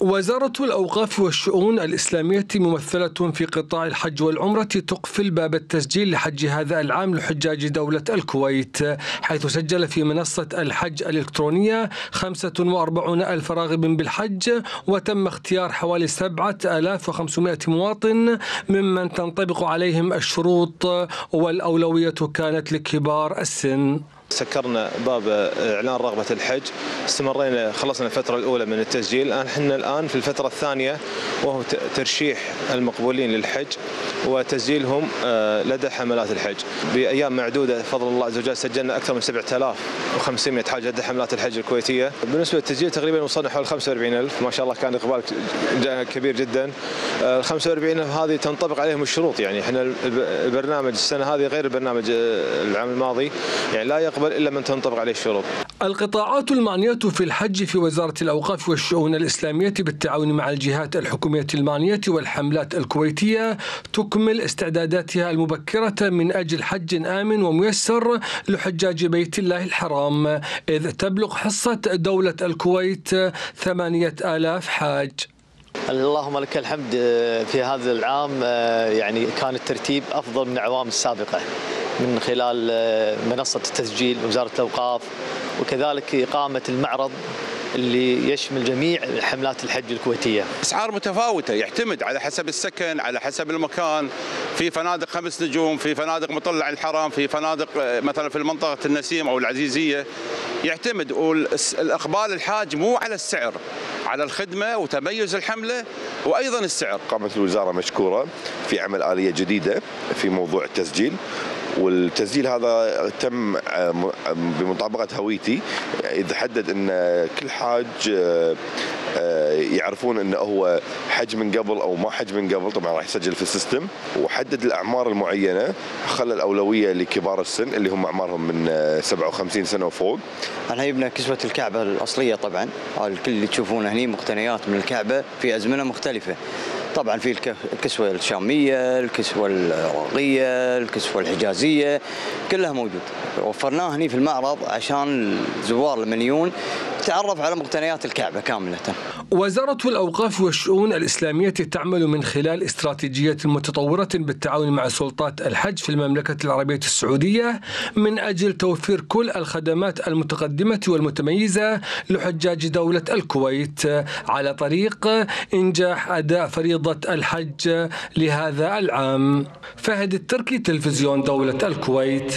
وزارة الأوقاف والشؤون الإسلامية ممثلة في قطاع الحج والعمرة تقفل باب التسجيل لحج هذا العام لحجاج دولة الكويت حيث سجل في منصة الحج الإلكترونية 45 ألف راغب بالحج وتم اختيار حوالي 7500 مواطن ممن تنطبق عليهم الشروط والأولوية كانت لكبار السن. سكرنا باب إعلان رغبة الحج استمرينا خلصنا الفترة الأولى من التسجيل الآن إحنا الآن في الفترة الثانية وهو ترشيح المقبولين للحج. وتسجيلهم آه، لدى حملات الحج. بأيام معدودة بفضل الله عز وجل سجلنا أكثر من 7500 حاج لدى حملات الحج الكويتية. بالنسبة للتسجيل تقريبا وصلنا حول 45000 ما شاء الله كان إقبال كبير جدا. ال 45000 هذه تنطبق عليهم الشروط. يعني إحنا البرنامج السنة هذه غير البرنامج آه، العام الماضي. يعني لا يقبل إلا من تنطبق عليه الشروط. القطاعات المعنية في الحج في وزارة الأوقاف والشؤون الإسلامية بالتعاون مع الجهات الحكومية المعنية والحملات الكويتية تكمل استعداداتها المبكرة من أجل حج آمن وميسر لحجاج بيت الله الحرام إذ تبلغ حصة دولة الكويت ثمانية آلاف حاج. اللهم لك الحمد في هذا العام يعني كان الترتيب أفضل من الأعوام السابقة من خلال آه، منصة التسجيل وزارة الأوقاف وكذلك إقامة المعرض اللي يشمل جميع حملات الحج الكويتية. أسعار متفاوتة يعتمد على حسب السكن، على حسب المكان، في فنادق خمس نجوم، في فنادق مطلع الحرم، في فنادق آه، مثلا في المنطقة النسيم أو العزيزية يعتمد والاقبال الحاج مو على السعر، على الخدمة وتميز الحملة وأيضا السعر. قامت الوزارة مشكورة في عمل آلية جديدة في موضوع التسجيل والتسجيل هذا تم آه، بمطابقة هويتي إذا حدد إن كل حاج آه، آه، يعرفون انه هو حج من قبل أو ما حج من قبل طبعا راح يسجل في السيستم وحدد الأعمار المعينة خلى الأولوية لكبار السن اللي هم أعمارهم من 57 سنة وفوق. إحنا جبنا كسوة الكعبة الأصلية طبعا الكل اللي تشوفونه هني مقتنيات من الكعبة في أزمنة مختلفة. طبعا في الكسوة الشامية الكسوة العراقية الكسوة الحجازية كلها موجود. وفرناها هني في المعرض عشان الزوار المليون. تعرف على مقتنيات الكعبة كاملة. وزارة الأوقاف والشؤون الإسلامية تعمل من خلال استراتيجية متطورة بالتعاون مع سلطات الحج في المملكة العربية السعودية من أجل توفير كل الخدمات المتقدمة والمتميزة لحجاج دولة الكويت على طريق إنجاح أداء فريضة الحج لهذا العام. فهد التركي تلفزيون دولة الكويت.